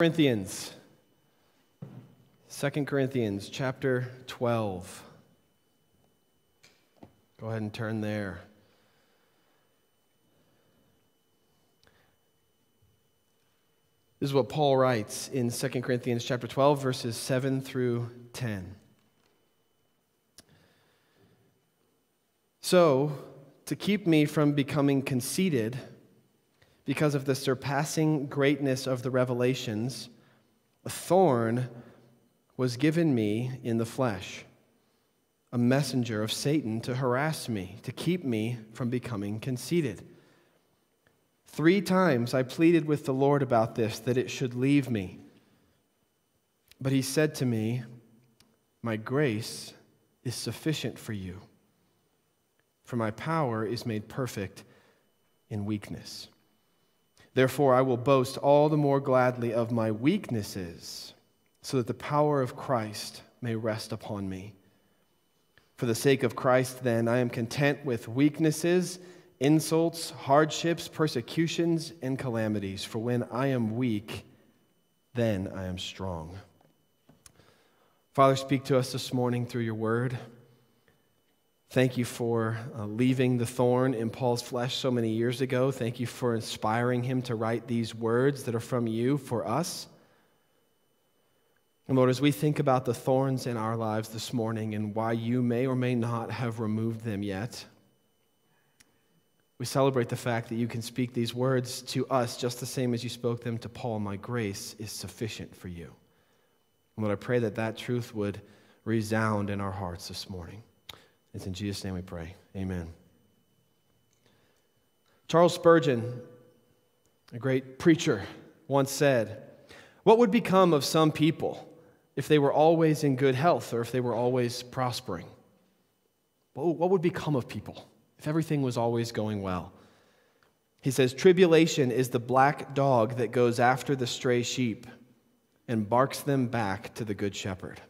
Corinthians. 2 Corinthians chapter 12. Go ahead and turn there. This is what Paul writes in 2 Corinthians chapter 12 verses 7 through 10. So, to keep me from becoming conceited, because of the surpassing greatness of the revelations, a thorn was given me in the flesh, a messenger of Satan to harass me, to keep me from becoming conceited. Three times I pleaded with the Lord about this, that it should leave me. But he said to me, My grace is sufficient for you, for my power is made perfect in weakness. Therefore, I will boast all the more gladly of my weaknesses, so that the power of Christ may rest upon me. For the sake of Christ, then, I am content with weaknesses, insults, hardships, persecutions, and calamities. For when I am weak, then I am strong. Father, speak to us this morning through your word. Thank you for uh, leaving the thorn in Paul's flesh so many years ago. Thank you for inspiring him to write these words that are from you for us. And Lord, as we think about the thorns in our lives this morning and why you may or may not have removed them yet, we celebrate the fact that you can speak these words to us just the same as you spoke them to Paul. My grace is sufficient for you. And Lord, I pray that that truth would resound in our hearts this morning. It's in Jesus' name we pray. Amen. Charles Spurgeon, a great preacher, once said, What would become of some people if they were always in good health or if they were always prospering? What would become of people if everything was always going well? He says, Tribulation is the black dog that goes after the stray sheep and barks them back to the good shepherd.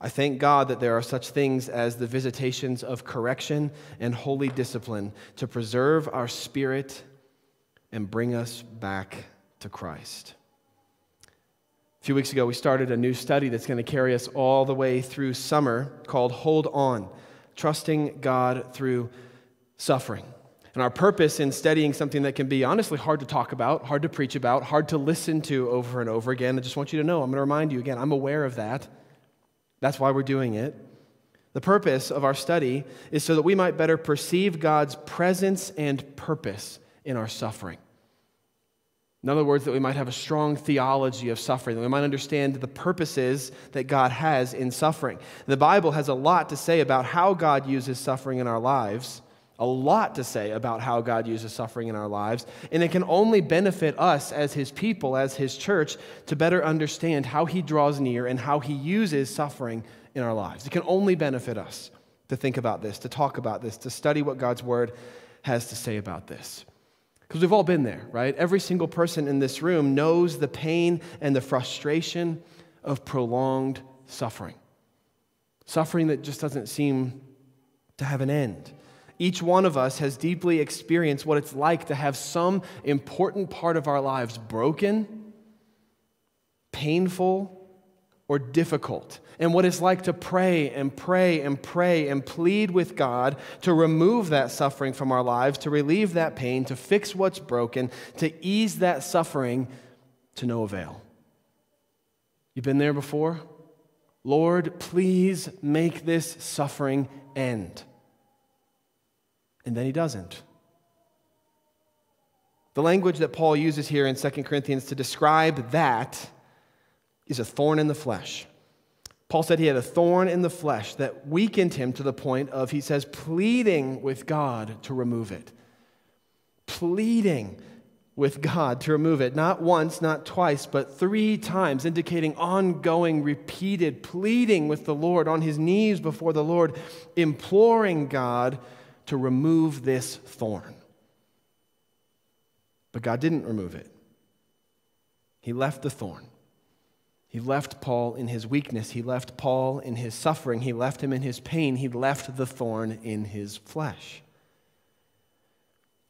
I thank God that there are such things as the visitations of correction and holy discipline to preserve our spirit and bring us back to Christ. A few weeks ago, we started a new study that's going to carry us all the way through summer called Hold On Trusting God Through Suffering. And our purpose in studying something that can be honestly hard to talk about, hard to preach about, hard to listen to over and over again, I just want you to know, I'm going to remind you again, I'm aware of that. That's why we're doing it. The purpose of our study is so that we might better perceive God's presence and purpose in our suffering. In other words, that we might have a strong theology of suffering, that we might understand the purposes that God has in suffering. The Bible has a lot to say about how God uses suffering in our lives, a lot to say about how God uses suffering in our lives, and it can only benefit us as His people, as His church, to better understand how He draws near and how He uses suffering in our lives. It can only benefit us to think about this, to talk about this, to study what God's Word has to say about this. Because we've all been there, right? Every single person in this room knows the pain and the frustration of prolonged suffering. Suffering that just doesn't seem to have an end. Each one of us has deeply experienced what it's like to have some important part of our lives broken, painful, or difficult. And what it's like to pray and pray and pray and plead with God to remove that suffering from our lives, to relieve that pain, to fix what's broken, to ease that suffering to no avail. You've been there before? Lord, please make this suffering end and then he doesn't. The language that Paul uses here in 2 Corinthians to describe that is a thorn in the flesh. Paul said he had a thorn in the flesh that weakened him to the point of, he says, pleading with God to remove it. Pleading with God to remove it. Not once, not twice, but three times, indicating ongoing, repeated pleading with the Lord on his knees before the Lord, imploring God to remove this thorn. But God didn't remove it. He left the thorn. He left Paul in his weakness. He left Paul in his suffering. He left him in his pain. He left the thorn in his flesh.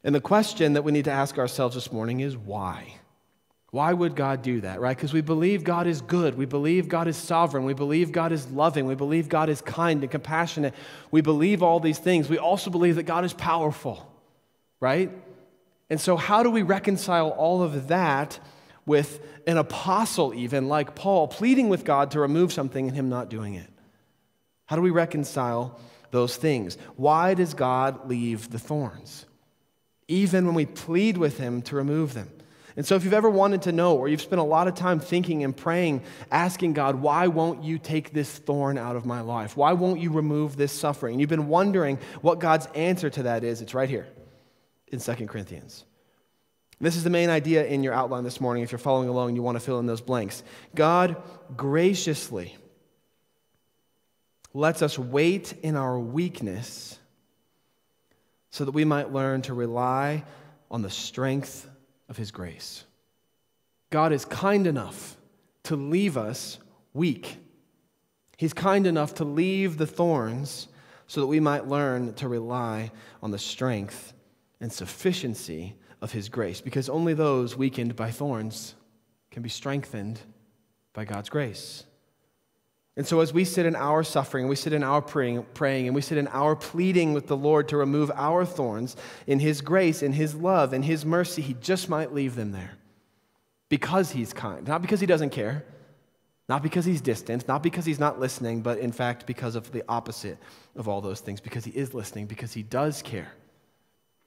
And the question that we need to ask ourselves this morning is why? Why would God do that, right? Because we believe God is good. We believe God is sovereign. We believe God is loving. We believe God is kind and compassionate. We believe all these things. We also believe that God is powerful, right? And so, how do we reconcile all of that with an apostle, even like Paul, pleading with God to remove something and him not doing it? How do we reconcile those things? Why does God leave the thorns, even when we plead with him to remove them? And so, if you've ever wanted to know, or you've spent a lot of time thinking and praying, asking God, why won't you take this thorn out of my life? Why won't you remove this suffering? And you've been wondering what God's answer to that is, it's right here in 2 Corinthians. This is the main idea in your outline this morning. If you're following along and you want to fill in those blanks, God graciously lets us wait in our weakness so that we might learn to rely on the strength of His grace. God is kind enough to leave us weak. He's kind enough to leave the thorns so that we might learn to rely on the strength and sufficiency of His grace, because only those weakened by thorns can be strengthened by God's grace. And so, as we sit in our suffering, we sit in our praying, praying, and we sit in our pleading with the Lord to remove our thorns, in His grace, in His love, in His mercy, He just might leave them there. Because He's kind. Not because He doesn't care, not because He's distant, not because He's not listening, but in fact because of the opposite of all those things. Because He is listening, because He does care,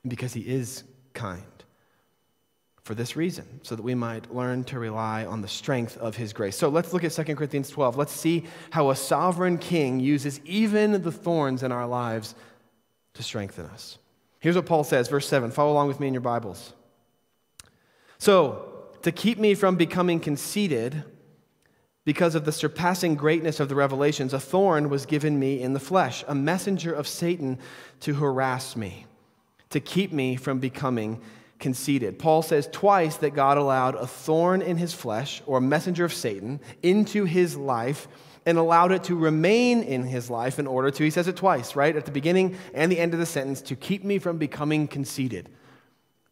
and because He is kind for this reason, so that we might learn to rely on the strength of his grace. So let's look at 2 Corinthians 12. Let's see how a sovereign king uses even the thorns in our lives to strengthen us. Here's what Paul says, verse 7. Follow along with me in your Bibles. So, to keep me from becoming conceited, because of the surpassing greatness of the revelations, a thorn was given me in the flesh, a messenger of Satan to harass me, to keep me from becoming conceited. Paul says twice that God allowed a thorn in his flesh, or a messenger of Satan, into his life and allowed it to remain in his life in order to, he says it twice, right? At the beginning and the end of the sentence, to keep me from becoming conceited.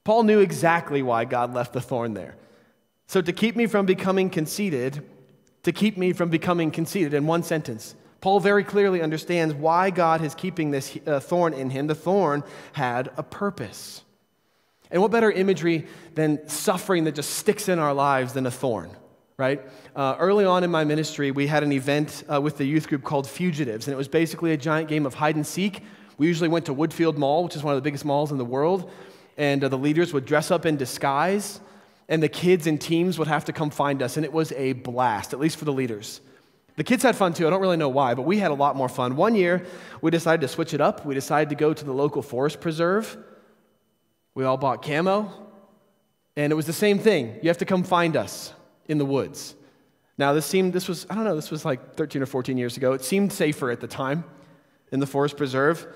Paul knew exactly why God left the thorn there. So, to keep me from becoming conceited, to keep me from becoming conceited in one sentence. Paul very clearly understands why God is keeping this uh, thorn in him. The thorn had a purpose. And what better imagery than suffering that just sticks in our lives than a thorn, right? Uh, early on in my ministry, we had an event uh, with the youth group called Fugitives, and it was basically a giant game of hide and seek. We usually went to Woodfield Mall, which is one of the biggest malls in the world, and uh, the leaders would dress up in disguise, and the kids and teams would have to come find us, and it was a blast, at least for the leaders. The kids had fun too. I don't really know why, but we had a lot more fun. One year, we decided to switch it up. We decided to go to the local forest preserve we all bought camo, and it was the same thing. You have to come find us in the woods. Now, this seemed, this was, I don't know, this was like 13 or 14 years ago. It seemed safer at the time in the forest preserve.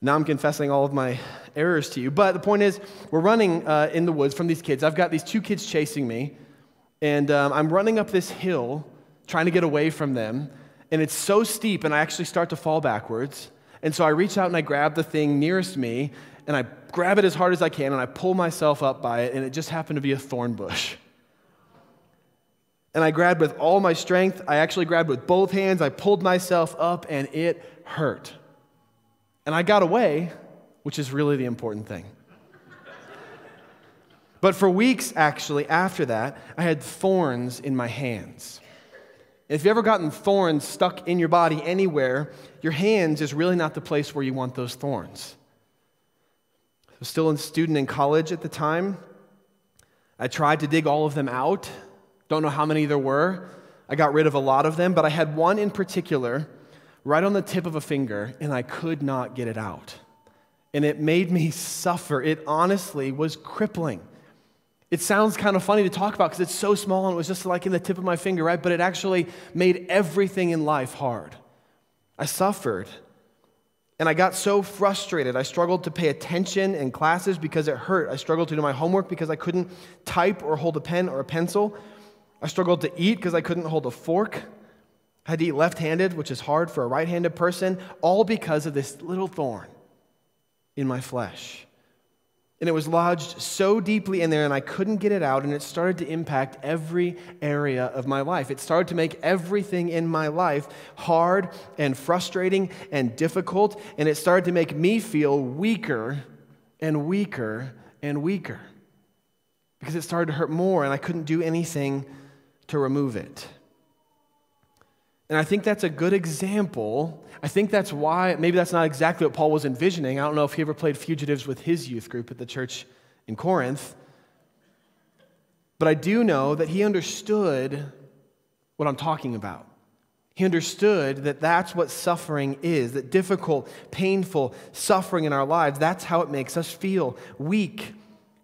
Now I'm confessing all of my errors to you. But the point is, we're running uh, in the woods from these kids. I've got these two kids chasing me, and um, I'm running up this hill trying to get away from them. And it's so steep, and I actually start to fall backwards. And so I reach out and I grab the thing nearest me, and I grab it as hard as I can and I pull myself up by it, and it just happened to be a thorn bush. And I grabbed with all my strength. I actually grabbed with both hands. I pulled myself up, and it hurt. And I got away, which is really the important thing. But for weeks, actually, after that, I had thorns in my hands. If you've ever gotten thorns stuck in your body anywhere, your hands is really not the place where you want those thorns. I was still a student in college at the time. I tried to dig all of them out. Don't know how many there were. I got rid of a lot of them, but I had one in particular right on the tip of a finger, and I could not get it out. And it made me suffer. It honestly was crippling. It sounds kind of funny to talk about because it's so small and it was just like in the tip of my finger, right? But it actually made everything in life hard. I suffered. And I got so frustrated. I struggled to pay attention in classes because it hurt. I struggled to do my homework because I couldn't type or hold a pen or a pencil. I struggled to eat because I couldn't hold a fork. I had to eat left handed, which is hard for a right handed person, all because of this little thorn in my flesh. And it was lodged so deeply in there, and I couldn't get it out, and it started to impact every area of my life. It started to make everything in my life hard and frustrating and difficult, and it started to make me feel weaker and weaker and weaker because it started to hurt more, and I couldn't do anything to remove it. And I think that's a good example. I think that's why, maybe that's not exactly what Paul was envisioning. I don't know if he ever played fugitives with his youth group at the church in Corinth. But I do know that he understood what I'm talking about. He understood that that's what suffering is, that difficult, painful suffering in our lives, that's how it makes us feel weak,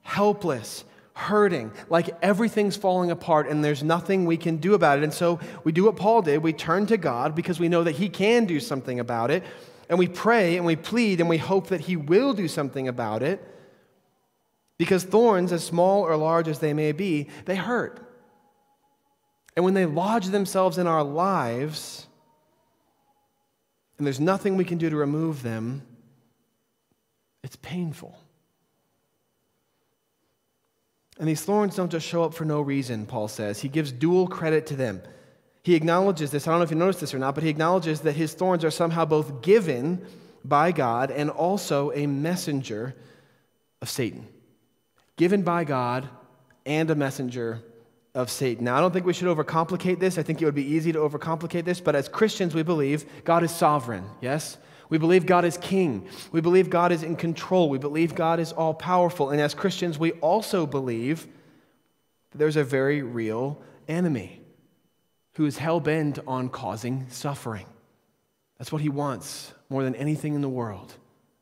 helpless, hurting, like everything's falling apart and there's nothing we can do about it. And so we do what Paul did. We turn to God because we know that He can do something about it. And we pray and we plead and we hope that He will do something about it. Because thorns, as small or large as they may be, they hurt. And when they lodge themselves in our lives, and there's nothing we can do to remove them, it's painful. And these thorns don't just show up for no reason, Paul says. He gives dual credit to them. He acknowledges this. I don't know if you noticed this or not, but he acknowledges that his thorns are somehow both given by God and also a messenger of Satan. Given by God and a messenger of Satan. Now, I don't think we should overcomplicate this. I think it would be easy to overcomplicate this, but as Christians, we believe God is sovereign, yes? We believe God is king. We believe God is in control. We believe God is all powerful. And as Christians, we also believe that there's a very real enemy who is hell bent on causing suffering. That's what he wants more than anything in the world,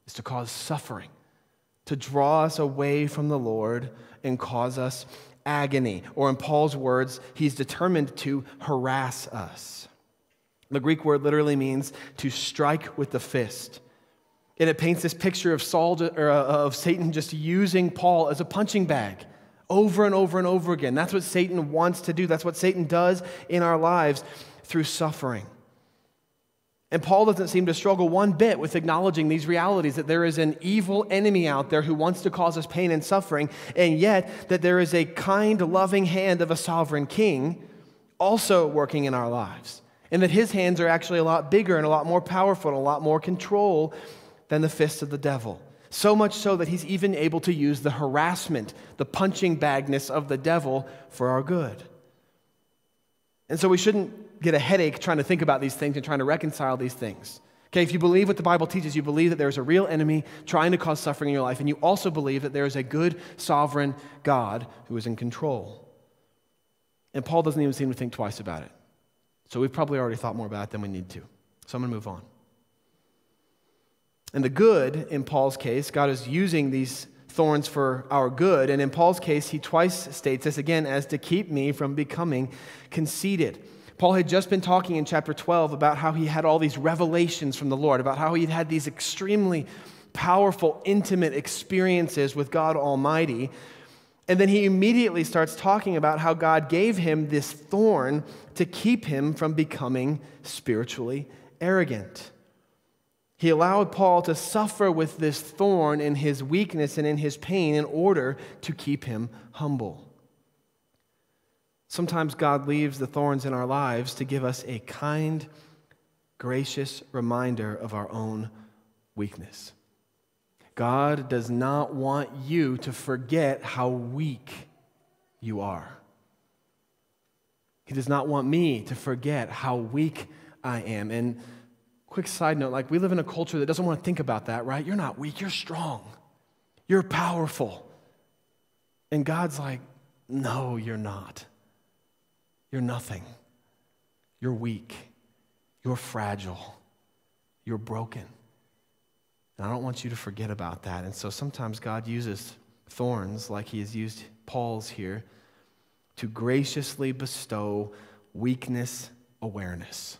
is to cause suffering, to draw us away from the Lord and cause us agony. Or in Paul's words, he's determined to harass us. The Greek word literally means to strike with the fist. And it paints this picture of Saul or uh, of Satan just using Paul as a punching bag over and over and over again. That's what Satan wants to do. That's what Satan does in our lives through suffering. And Paul doesn't seem to struggle one bit with acknowledging these realities that there is an evil enemy out there who wants to cause us pain and suffering, and yet that there is a kind, loving hand of a sovereign king also working in our lives and that his hands are actually a lot bigger and a lot more powerful and a lot more control than the fists of the devil. So much so that he's even able to use the harassment, the punching bagness of the devil for our good. And so we shouldn't get a headache trying to think about these things and trying to reconcile these things. Okay, if you believe what the Bible teaches, you believe that there's a real enemy trying to cause suffering in your life, and you also believe that there is a good, sovereign God who is in control. And Paul doesn't even seem to think twice about it. So we've probably already thought more about it than we need to. So I'm going to move on. And the good, in Paul's case, God is using these thorns for our good. And in Paul's case, he twice states this again as to keep me from becoming conceited. Paul had just been talking in chapter 12 about how he had all these revelations from the Lord, about how he'd had these extremely powerful, intimate experiences with God Almighty. And then he immediately starts talking about how God gave him this thorn to keep him from becoming spiritually arrogant. He allowed Paul to suffer with this thorn in his weakness and in his pain in order to keep him humble. Sometimes God leaves the thorns in our lives to give us a kind, gracious reminder of our own weakness. God does not want you to forget how weak you are. He does not want me to forget how weak I am. And quick side note like, we live in a culture that doesn't want to think about that, right? You're not weak, you're strong, you're powerful. And God's like, no, you're not. You're nothing. You're weak. You're fragile. You're broken. And I don't want you to forget about that. And so sometimes God uses thorns, like He has used Paul's here, to graciously bestow weakness awareness.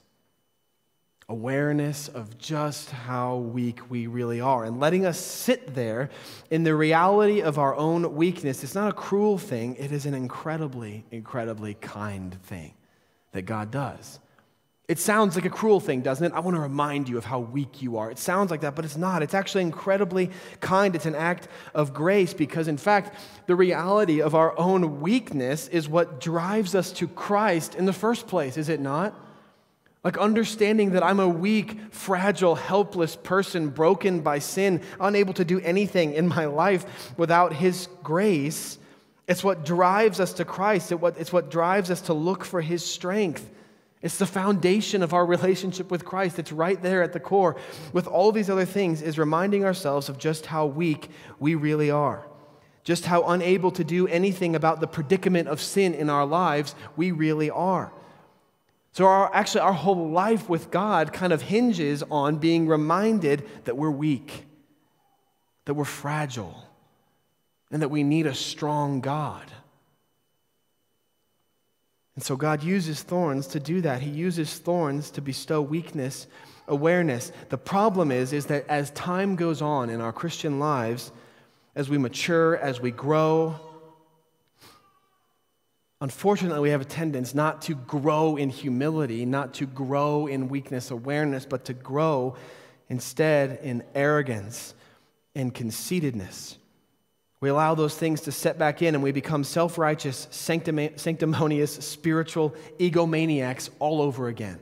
Awareness of just how weak we really are. And letting us sit there in the reality of our own weakness. It's not a cruel thing, it is an incredibly, incredibly kind thing that God does. It sounds like a cruel thing, doesn't it? I want to remind you of how weak you are. It sounds like that, but it's not. It's actually incredibly kind. It's an act of grace because, in fact, the reality of our own weakness is what drives us to Christ in the first place, is it not? Like understanding that I'm a weak, fragile, helpless person, broken by sin, unable to do anything in my life without His grace. It's what drives us to Christ. It's what drives us to look for His strength. It's the foundation of our relationship with Christ. It's right there at the core. With all these other things, is reminding ourselves of just how weak we really are, just how unable to do anything about the predicament of sin in our lives we really are. So, our, actually, our whole life with God kind of hinges on being reminded that we're weak, that we're fragile, and that we need a strong God. And so God uses thorns to do that. He uses thorns to bestow weakness, awareness. The problem is, is that as time goes on in our Christian lives, as we mature, as we grow, unfortunately, we have a tendency not to grow in humility, not to grow in weakness awareness, but to grow instead in arrogance and conceitedness. We allow those things to set back in and we become self righteous, sanctimonious, spiritual egomaniacs all over again.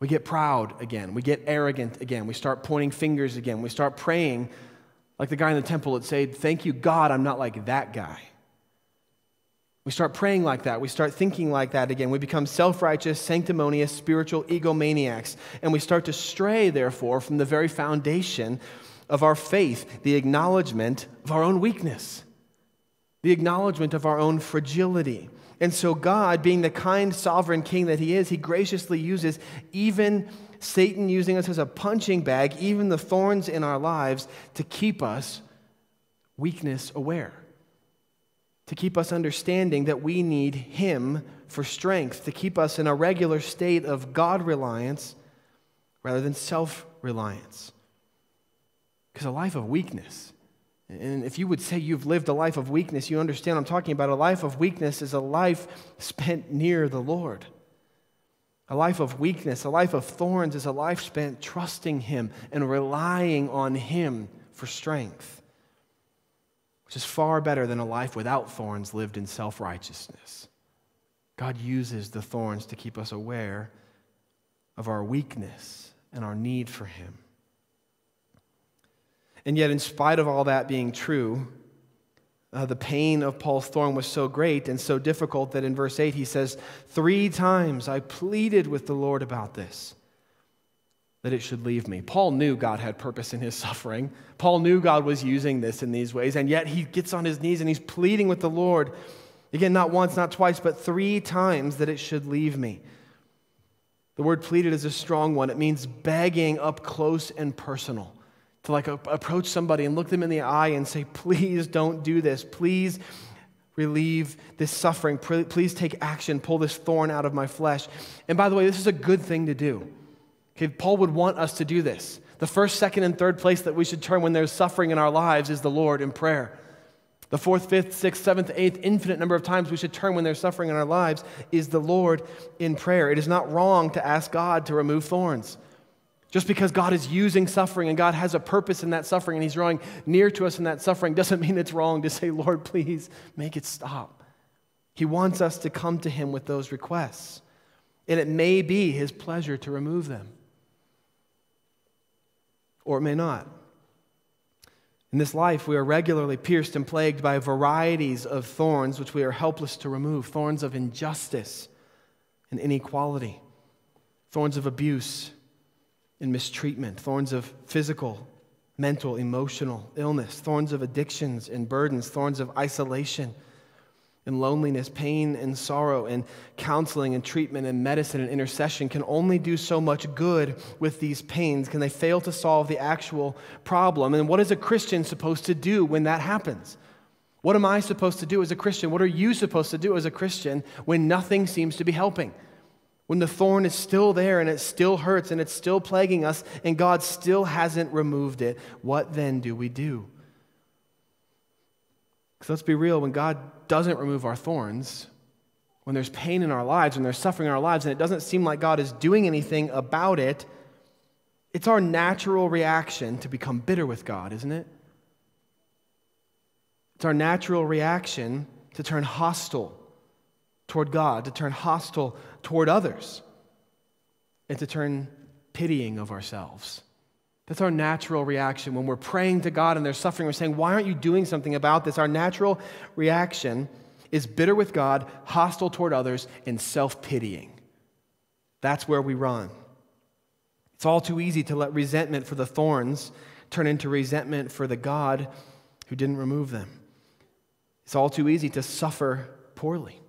We get proud again. We get arrogant again. We start pointing fingers again. We start praying like the guy in the temple that said, Thank you, God, I'm not like that guy. We start praying like that. We start thinking like that again. We become self righteous, sanctimonious, spiritual egomaniacs. And we start to stray, therefore, from the very foundation of our faith, the acknowledgement of our own weakness, the acknowledgement of our own fragility. And so, God, being the kind, sovereign king that He is, He graciously uses even Satan using us as a punching bag, even the thorns in our lives, to keep us weakness aware, to keep us understanding that we need Him for strength, to keep us in a regular state of God reliance rather than self reliance. Because a life of weakness, and if you would say you've lived a life of weakness, you understand I'm talking about. A life of weakness is a life spent near the Lord. A life of weakness, a life of thorns is a life spent trusting Him and relying on Him for strength, which is far better than a life without thorns lived in self righteousness. God uses the thorns to keep us aware of our weakness and our need for Him. And yet, in spite of all that being true, uh, the pain of Paul's thorn was so great and so difficult that in verse 8 he says, Three times I pleaded with the Lord about this, that it should leave me. Paul knew God had purpose in his suffering. Paul knew God was using this in these ways, and yet he gets on his knees and he's pleading with the Lord. Again, not once, not twice, but three times that it should leave me. The word pleaded is a strong one. It means begging up close and personal to like approach somebody and look them in the eye and say, please don't do this. Please relieve this suffering. Please take action. Pull this thorn out of my flesh. And by the way, this is a good thing to do. Okay, Paul would want us to do this. The first, second, and third place that we should turn when there's suffering in our lives is the Lord in prayer. The fourth, fifth, sixth, seventh, eighth, infinite number of times we should turn when there's suffering in our lives is the Lord in prayer. It is not wrong to ask God to remove thorns. Just because God is using suffering and God has a purpose in that suffering and He's drawing near to us in that suffering doesn't mean it's wrong to say, Lord, please make it stop. He wants us to come to Him with those requests. And it may be His pleasure to remove them, or it may not. In this life, we are regularly pierced and plagued by varieties of thorns which we are helpless to remove thorns of injustice and inequality, thorns of abuse and mistreatment, thorns of physical, mental, emotional illness, thorns of addictions and burdens, thorns of isolation and loneliness, pain and sorrow, and counseling and treatment and medicine and intercession can only do so much good with these pains. Can they fail to solve the actual problem? And what is a Christian supposed to do when that happens? What am I supposed to do as a Christian? What are you supposed to do as a Christian when nothing seems to be helping? When the thorn is still there and it still hurts and it's still plaguing us and God still hasn't removed it, what then do we do? Because let's be real, when God doesn't remove our thorns, when there's pain in our lives, when there's suffering in our lives, and it doesn't seem like God is doing anything about it, it's our natural reaction to become bitter with God, isn't it? It's our natural reaction to turn hostile toward God, to turn hostile toward others, and to turn pitying of ourselves. That's our natural reaction when we're praying to God and they're suffering. We're saying, Why aren't you doing something about this? Our natural reaction is bitter with God, hostile toward others, and self pitying. That's where we run. It's all too easy to let resentment for the thorns turn into resentment for the God who didn't remove them. It's all too easy to suffer poorly,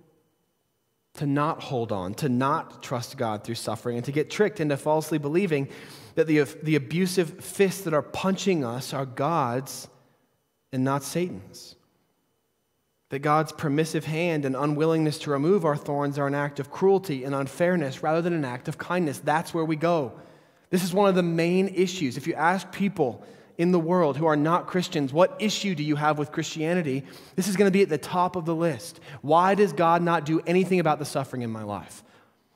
to not hold on, to not trust God through suffering, and to get tricked into falsely believing that the, the abusive fists that are punching us are God's and not Satan's that God's permissive hand and unwillingness to remove our thorns are an act of cruelty and unfairness rather than an act of kindness. That's where we go. This is one of the main issues. If you ask people in the world who are not Christians, what issue do you have with Christianity? This is going to be at the top of the list. Why does God not do anything about the suffering in my life?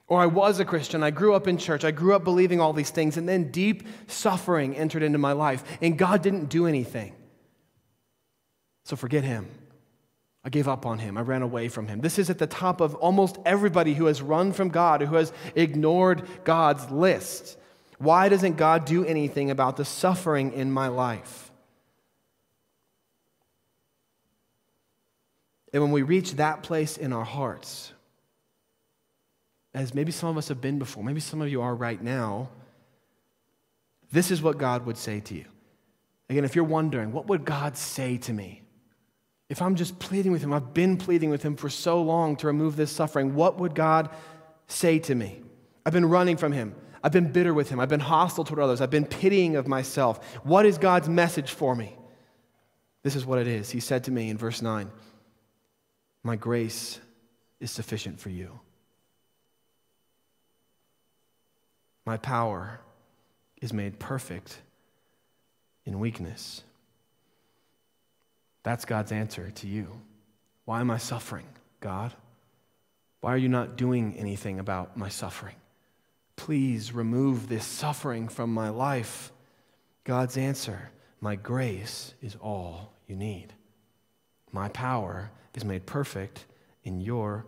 Or I was a Christian, I grew up in church, I grew up believing all these things, and then deep suffering entered into my life, and God didn't do anything. So forget Him. I gave up on him. I ran away from him. This is at the top of almost everybody who has run from God, who has ignored God's list. Why doesn't God do anything about the suffering in my life? And when we reach that place in our hearts, as maybe some of us have been before, maybe some of you are right now, this is what God would say to you. Again, if you're wondering, what would God say to me? If I'm just pleading with Him, I've been pleading with Him for so long to remove this suffering, what would God say to me? I've been running from Him. I've been bitter with Him. I've been hostile toward others. I've been pitying of myself. What is God's message for me? This is what it is. He said to me in verse 9 My grace is sufficient for you. My power is made perfect in weakness. That's God's answer to you. Why am I suffering, God? Why are you not doing anything about my suffering? Please remove this suffering from my life. God's answer My grace is all you need. My power is made perfect in your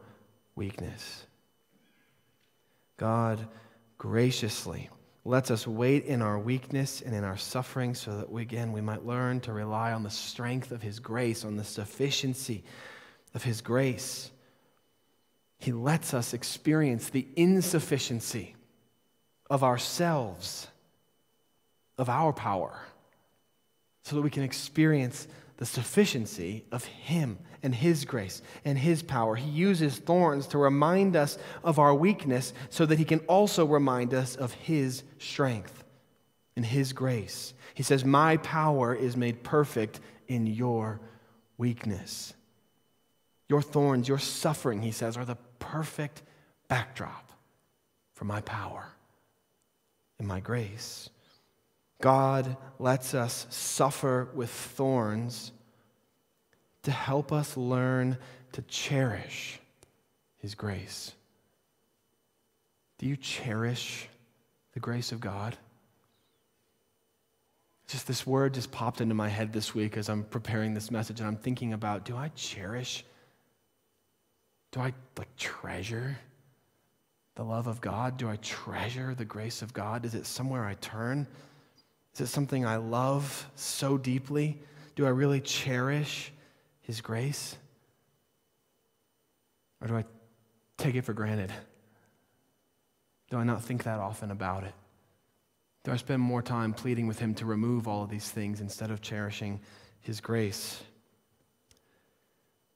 weakness. God graciously lets us wait in our weakness and in our suffering so that we, again we might learn to rely on the strength of his grace on the sufficiency of his grace he lets us experience the insufficiency of ourselves of our power so that we can experience the sufficiency of Him and His grace and His power. He uses thorns to remind us of our weakness so that He can also remind us of His strength and His grace. He says, My power is made perfect in your weakness. Your thorns, your suffering, he says, are the perfect backdrop for my power and my grace. God lets us suffer with thorns to help us learn to cherish His grace. Do you cherish the grace of God? Just this word just popped into my head this week as I'm preparing this message, and I'm thinking about do I cherish? Do I like treasure the love of God? Do I treasure the grace of God? Is it somewhere I turn? Is it something I love so deeply? Do I really cherish His grace? Or do I take it for granted? Do I not think that often about it? Do I spend more time pleading with Him to remove all of these things instead of cherishing His grace?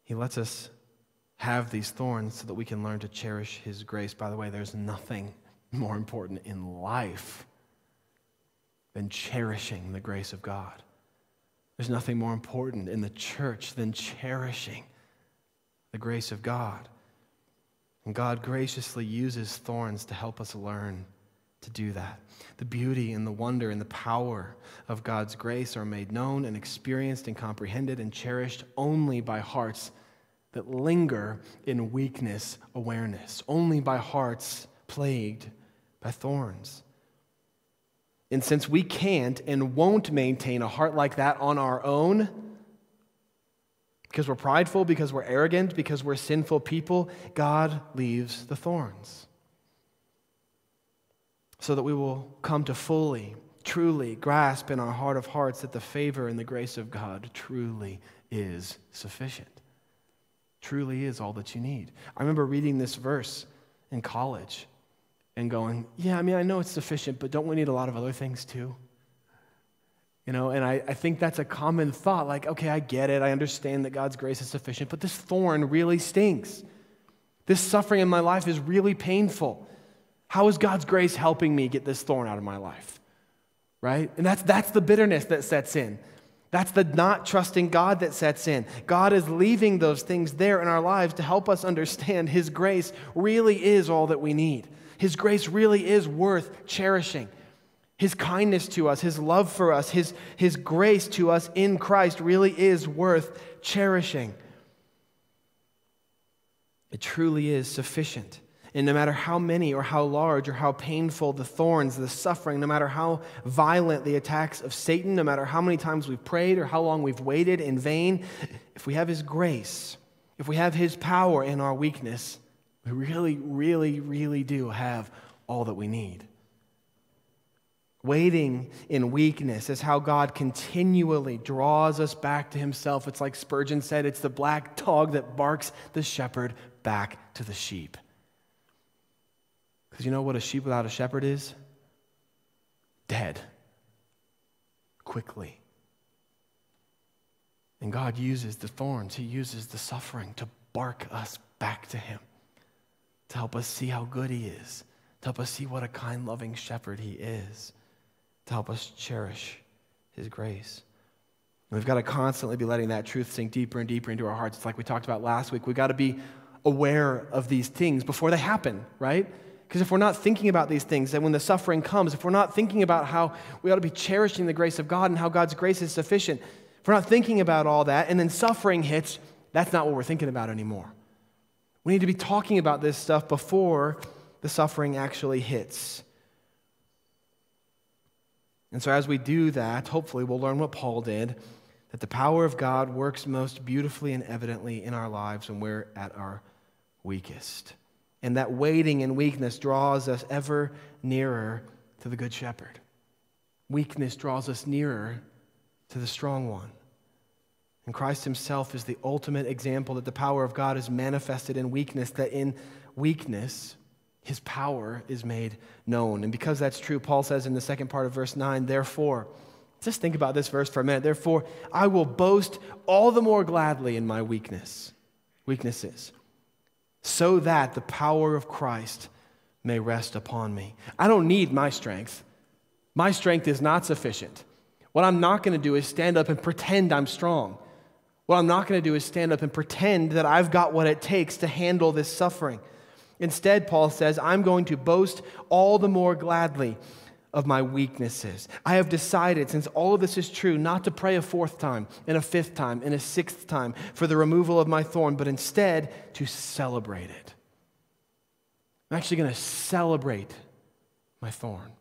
He lets us have these thorns so that we can learn to cherish His grace. By the way, there's nothing more important in life than cherishing the grace of God. There's nothing more important in the church than cherishing the grace of God. And God graciously uses thorns to help us learn to do that. The beauty and the wonder and the power of God's grace are made known and experienced and comprehended and cherished only by hearts that linger in weakness awareness, only by hearts plagued by thorns. And since we can't and won't maintain a heart like that on our own, because we're prideful, because we're arrogant, because we're sinful people, God leaves the thorns. So that we will come to fully, truly grasp in our heart of hearts that the favor and the grace of God truly is sufficient. Truly is all that you need. I remember reading this verse in college and going, yeah, I mean, I know it's sufficient, but don't we need a lot of other things too? You know, and I, I think that's a common thought like, okay, I get it. I understand that God's grace is sufficient, but this thorn really stinks. This suffering in my life is really painful. How is God's grace helping me get this thorn out of my life? Right? And that's, that's the bitterness that sets in. That's the not trusting God that sets in. God is leaving those things there in our lives to help us understand His grace really is all that we need. His grace really is worth cherishing. His kindness to us, His love for us, His, His grace to us in Christ really is worth cherishing. It truly is sufficient. And no matter how many or how large or how painful the thorns, the suffering, no matter how violent the attacks of Satan, no matter how many times we've prayed or how long we've waited in vain, if we have His grace, if we have His power in our weakness, we really, really, really do have all that we need. Waiting in weakness is how God continually draws us back to Himself. It's like Spurgeon said it's the black dog that barks the shepherd back to the sheep. Because you know what a sheep without a shepherd is? Dead. Quickly. And God uses the thorns, He uses the suffering to bark us back to Him to help us see how good He is, to help us see what a kind, loving shepherd He is, to help us cherish His grace. We've got to constantly be letting that truth sink deeper and deeper into our hearts. It's like we talked about last week. We've got to be aware of these things before they happen, right? Because if we're not thinking about these things, then when the suffering comes, if we're not thinking about how we ought to be cherishing the grace of God and how God's grace is sufficient, if we're not thinking about all that and then suffering hits, that's not what we're thinking about anymore. We need to be talking about this stuff before the suffering actually hits. And so, as we do that, hopefully we'll learn what Paul did that the power of God works most beautifully and evidently in our lives when we're at our weakest. And that waiting and weakness draws us ever nearer to the Good Shepherd. Weakness draws us nearer to the strong one. And Christ himself is the ultimate example that the power of God is manifested in weakness, that in weakness, his power is made known. And because that's true, Paul says in the second part of verse 9, therefore, just think about this verse for a minute. Therefore, I will boast all the more gladly in my weakness, weaknesses, so that the power of Christ may rest upon me. I don't need my strength. My strength is not sufficient. What I'm not going to do is stand up and pretend I'm strong. What I'm not going to do is stand up and pretend that I've got what it takes to handle this suffering. Instead, Paul says, I'm going to boast all the more gladly of my weaknesses. I have decided, since all of this is true, not to pray a fourth time, and a fifth time, and a sixth time for the removal of my thorn, but instead to celebrate it. I'm actually going to celebrate my thorn.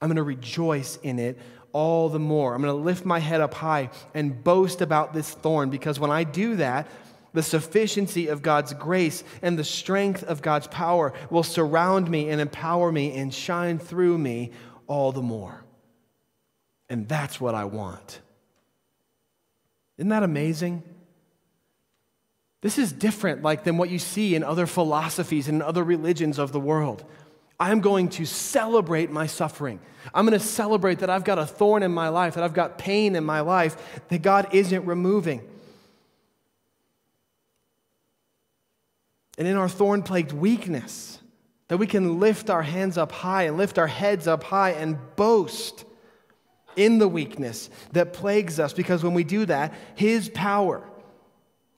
I'm going to rejoice in it all the more. I'm going to lift my head up high and boast about this thorn because when I do that, the sufficiency of God's grace and the strength of God's power will surround me and empower me and shine through me all the more. And that's what I want. Isn't that amazing? This is different like than what you see in other philosophies and other religions of the world. I'm going to celebrate my suffering. I'm going to celebrate that I've got a thorn in my life, that I've got pain in my life that God isn't removing. And in our thorn plagued weakness, that we can lift our hands up high and lift our heads up high and boast in the weakness that plagues us, because when we do that, His power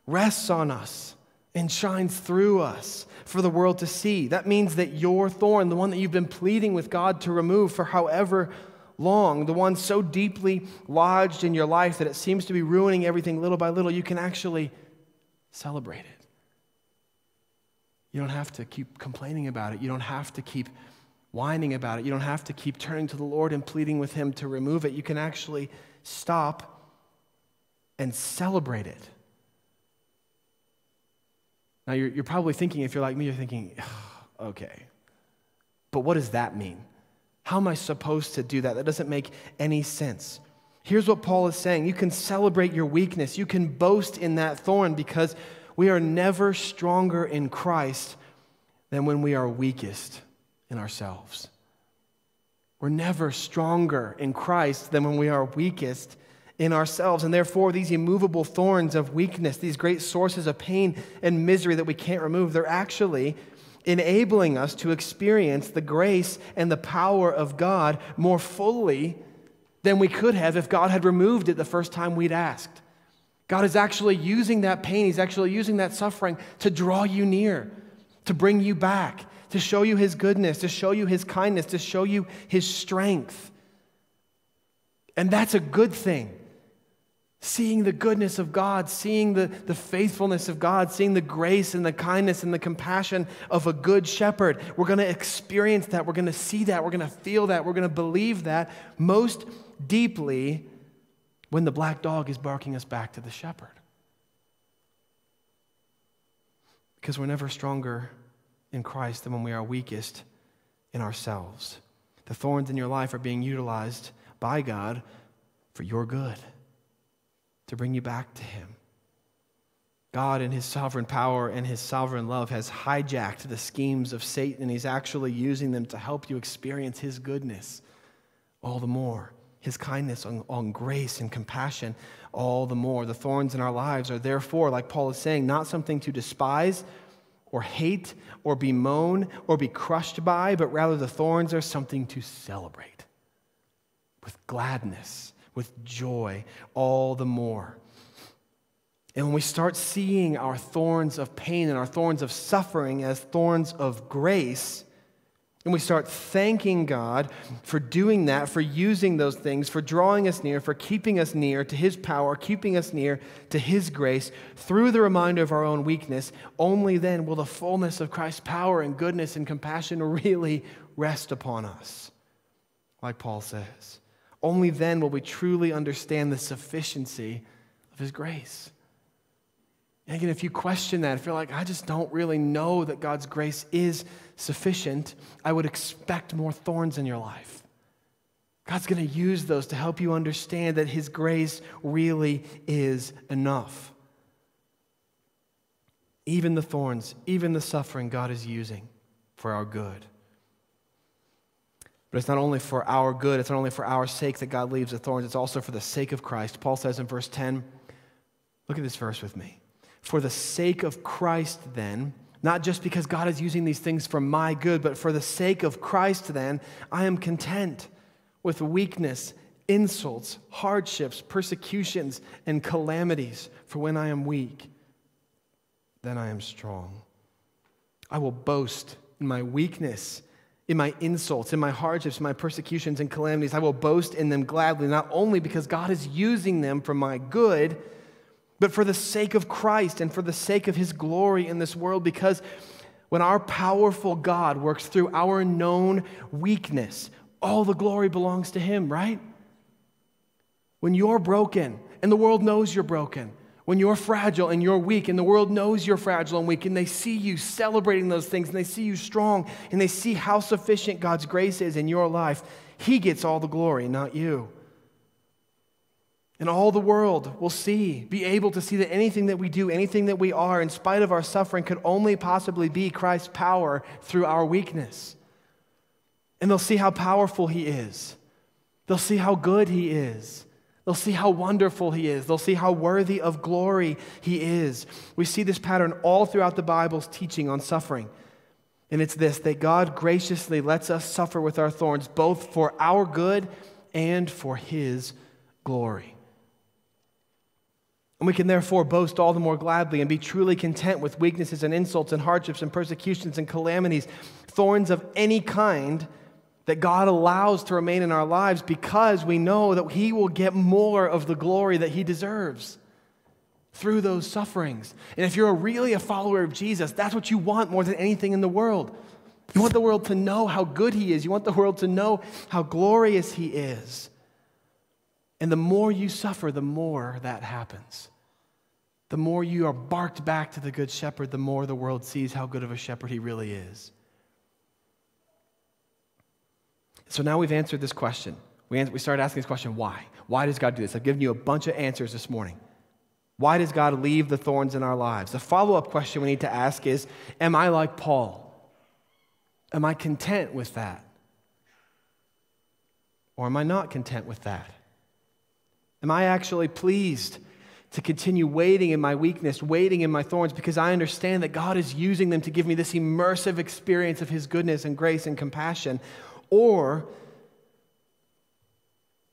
rests on us and shines through us for the world to see. That means that your thorn, the one that you've been pleading with God to remove for however long, the one so deeply lodged in your life that it seems to be ruining everything little by little, you can actually celebrate it. You don't have to keep complaining about it. You don't have to keep whining about it. You don't have to keep turning to the Lord and pleading with Him to remove it. You can actually stop and celebrate it. Now, you're, you're probably thinking, if you're like me, you're thinking, okay, but what does that mean? How am I supposed to do that? That doesn't make any sense. Here's what Paul is saying you can celebrate your weakness, you can boast in that thorn because we are never stronger in Christ than when we are weakest in ourselves. We're never stronger in Christ than when we are weakest in ourselves. And therefore, these immovable thorns of weakness, these great sources of pain and misery that we can't remove, they're actually enabling us to experience the grace and the power of God more fully than we could have if God had removed it the first time we'd asked. God is actually using that pain, He's actually using that suffering to draw you near, to bring you back, to show you His goodness, to show you His kindness, to show you His strength. And that's a good thing. Seeing the goodness of God, seeing the, the faithfulness of God, seeing the grace and the kindness and the compassion of a good shepherd. We're going to experience that. We're going to see that. We're going to feel that. We're going to believe that most deeply when the black dog is barking us back to the shepherd. Because we're never stronger in Christ than when we are weakest in ourselves. The thorns in your life are being utilized by God for your good to bring you back to Him. God, in His sovereign power and His sovereign love, has hijacked the schemes of Satan, and He's actually using them to help you experience His goodness all the more. His kindness on, on grace and compassion all the more. The thorns in our lives are therefore, like Paul is saying, not something to despise or hate or bemoan or be crushed by, but rather the thorns are something to celebrate with gladness with joy all the more. And when we start seeing our thorns of pain and our thorns of suffering as thorns of grace, and we start thanking God for doing that, for using those things, for drawing us near, for keeping us near to His power, keeping us near to His grace through the reminder of our own weakness, only then will the fullness of Christ's power and goodness and compassion really rest upon us, like Paul says. Only then will we truly understand the sufficiency of His grace. And again, if you question that, if you're like, I just don't really know that God's grace is sufficient, I would expect more thorns in your life. God's going to use those to help you understand that His grace really is enough. Even the thorns, even the suffering, God is using for our good. But it's not only for our good, it's not only for our sake that God leaves the thorns, it's also for the sake of Christ. Paul says in verse 10, look at this verse with me. For the sake of Christ, then, not just because God is using these things for my good, but for the sake of Christ, then, I am content with weakness, insults, hardships, persecutions, and calamities. For when I am weak, then I am strong. I will boast in my weakness in my insults, in my hardships, in my persecutions and calamities. I will boast in them gladly, not only because God is using them for my good, but for the sake of Christ and for the sake of his glory in this world. Because when our powerful God works through our known weakness, all the glory belongs to him, right? When you're broken and the world knows you're broken, when you're fragile and you're weak, and the world knows you're fragile and weak, and they see you celebrating those things, and they see you strong, and they see how sufficient God's grace is in your life, He gets all the glory, not you. And all the world will see, be able to see that anything that we do, anything that we are, in spite of our suffering, could only possibly be Christ's power through our weakness. And they'll see how powerful He is, they'll see how good He is. They'll see how wonderful he is. They'll see how worthy of glory he is. We see this pattern all throughout the Bible's teaching on suffering. And it's this that God graciously lets us suffer with our thorns, both for our good and for his glory. And we can therefore boast all the more gladly and be truly content with weaknesses and insults and hardships and persecutions and calamities, thorns of any kind that God allows to remain in our lives because we know that He will get more of the glory that He deserves. through those sufferings. And if you're really a follower of Jesus, that's what you want more than anything in the world. You want the world to know how good He is, you want the world to know how glorious He is. And the more you suffer, the more that happens. The more you are barked back to the Good Shepherd, the more the world sees how good of a shepherd He really is. So now we've answered this question. We, answer, we started asking this question why? Why does God do this? I've given you a bunch of answers this morning. Why does God leave the thorns in our lives? The follow up question we need to ask is Am I like Paul? Am I content with that? Or am I not content with that? Am I actually pleased to continue waiting in my weakness, waiting in my thorns, because I understand that God is using them to give me this immersive experience of His goodness and grace and compassion? Or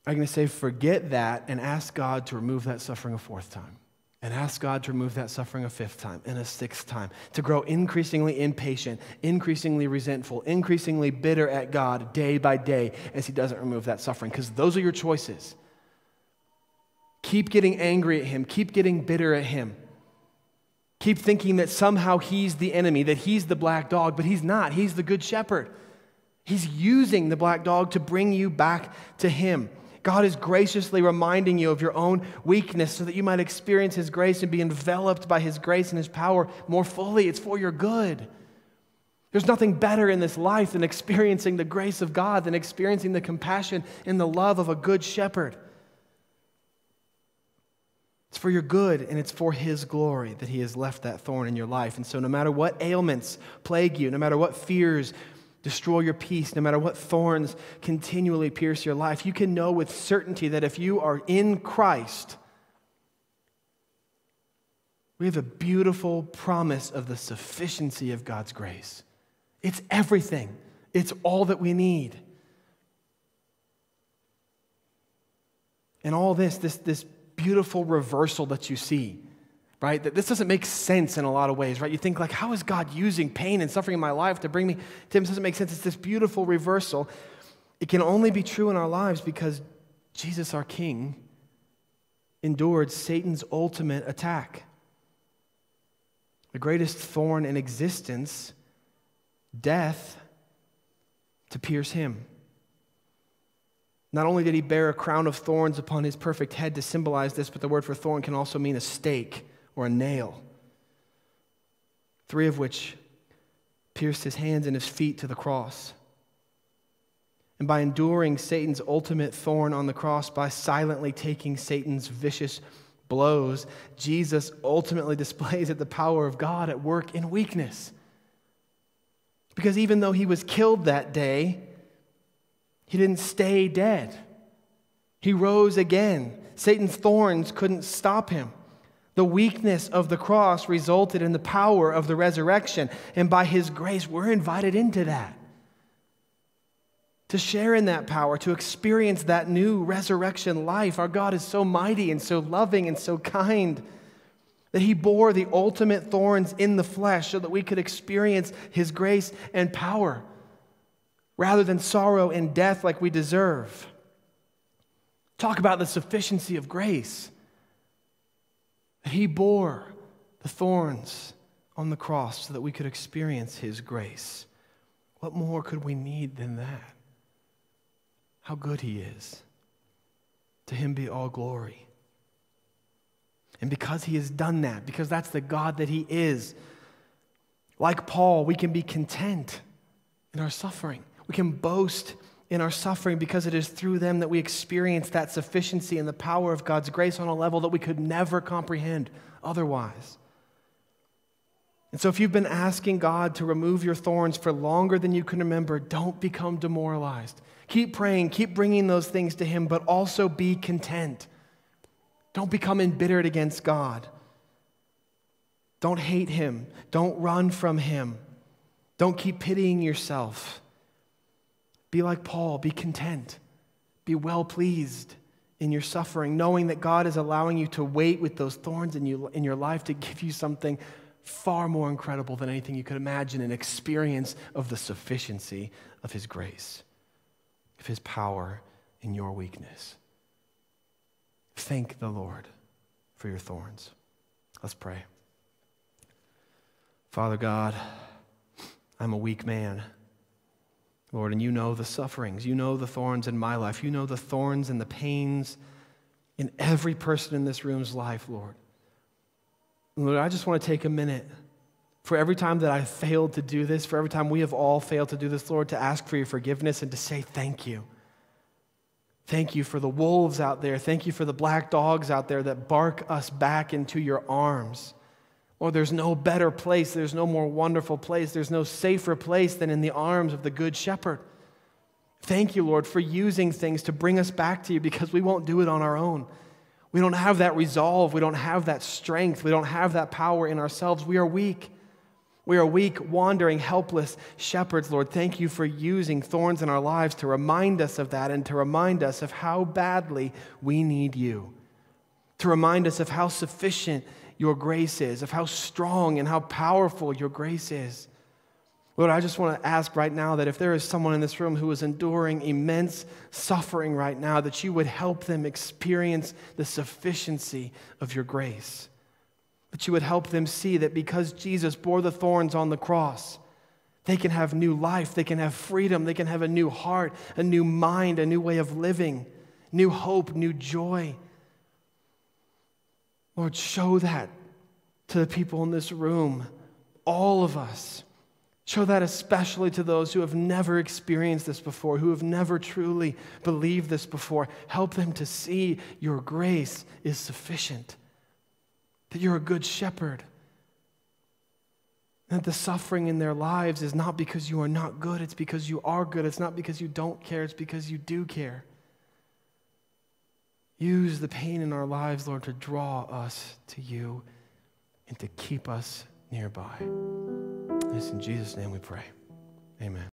I'm going to say, forget that and ask God to remove that suffering a fourth time. And ask God to remove that suffering a fifth time and a sixth time. To grow increasingly impatient, increasingly resentful, increasingly bitter at God day by day as He doesn't remove that suffering. Because those are your choices. Keep getting angry at Him, keep getting bitter at Him. Keep thinking that somehow He's the enemy, that He's the black dog, but He's not. He's the good shepherd. He's using the black dog to bring you back to Him. God is graciously reminding you of your own weakness so that you might experience His grace and be enveloped by His grace and His power more fully. It's for your good. There's nothing better in this life than experiencing the grace of God, than experiencing the compassion and the love of a good shepherd. It's for your good and it's for His glory that He has left that thorn in your life. And so, no matter what ailments plague you, no matter what fears destroy your peace, no matter what thorns continually pierce your life, you can know with certainty that if you are in Christ, we have a beautiful promise of the sufficiency of God's grace. It's everything, it's all that we need. And all this, this, this beautiful reversal that you see right? That this doesn't make sense in a lot of ways, right? You think like, how is God using pain and suffering in my life to bring me to Him? This doesn't make sense. It's this beautiful reversal. It can only be true in our lives because Jesus, our King, endured Satan's ultimate attack. The greatest thorn in existence, death, to pierce him. Not only did he bear a crown of thorns upon his perfect head to symbolize this, but the word for thorn can also mean a stake or a nail, three of which pierced his hands and his feet to the cross. And by enduring Satan's ultimate thorn on the cross, by silently taking Satan's vicious blows, Jesus ultimately displays that the power of God at work in weakness. Because even though he was killed that day, he didn't stay dead. He rose again. Satan's thorns couldn't stop him. The weakness of the cross resulted in the power of the resurrection. And by His grace, we're invited into that. To share in that power, to experience that new resurrection life. Our God is so mighty and so loving and so kind that He bore the ultimate thorns in the flesh so that we could experience His grace and power rather than sorrow and death like we deserve. Talk about the sufficiency of grace. He bore the thorns on the cross so that we could experience His grace. What more could we need than that? How good He is. To Him be all glory. And because He has done that, because that's the God that He is, like Paul, we can be content in our suffering. We can boast in our suffering because it is through them that we experience that sufficiency and the power of God's grace on a level that we could never comprehend otherwise. And so, if you've been asking God to remove your thorns for longer than you can remember, don't become demoralized. Keep praying, keep bringing those things to Him, but also be content. Don't become embittered against God. Don't hate Him. Don't run from Him. Don't keep pitying yourself. Be like Paul, be content, be well pleased in your suffering, knowing that God is allowing you to wait with those thorns in, you, in your life to give you something far more incredible than anything you could imagine an experience of the sufficiency of His grace, of His power in your weakness. Thank the Lord for your thorns. Let's pray. Father God, I'm a weak man. Lord, and you know the sufferings. You know the thorns in my life. You know the thorns and the pains in every person in this room's life, Lord. Lord, I just want to take a minute for every time that I failed to do this, for every time we have all failed to do this, Lord, to ask for your forgiveness and to say thank you. Thank you for the wolves out there. Thank you for the black dogs out there that bark us back into your arms. Lord, there's no better place, there's no more wonderful place, there's no safer place than in the arms of the Good Shepherd. Thank you, Lord, for using things to bring us back to you because we won't do it on our own. We don't have that resolve, we don't have that strength, we don't have that power in ourselves. We are weak. We are weak, wandering, helpless shepherds, Lord. Thank you for using thorns in our lives to remind us of that and to remind us of how badly we need you. To remind us of how sufficient your grace is, of how strong and how powerful your grace is. Lord, I just want to ask right now that if there is someone in this room who is enduring immense suffering right now, that you would help them experience the sufficiency of your grace. That you would help them see that because Jesus bore the thorns on the cross, they can have new life, they can have freedom, they can have a new heart, a new mind, a new way of living, new hope, new joy. Lord, show that to the people in this room, all of us. Show that especially to those who have never experienced this before, who have never truly believed this before. Help them to see your grace is sufficient, that you're a good shepherd, that the suffering in their lives is not because you are not good, it's because you are good. It's not because you don't care, it's because you do care. Use the pain in our lives, Lord, to draw us to you and to keep us nearby. It's in Jesus' name we pray. Amen.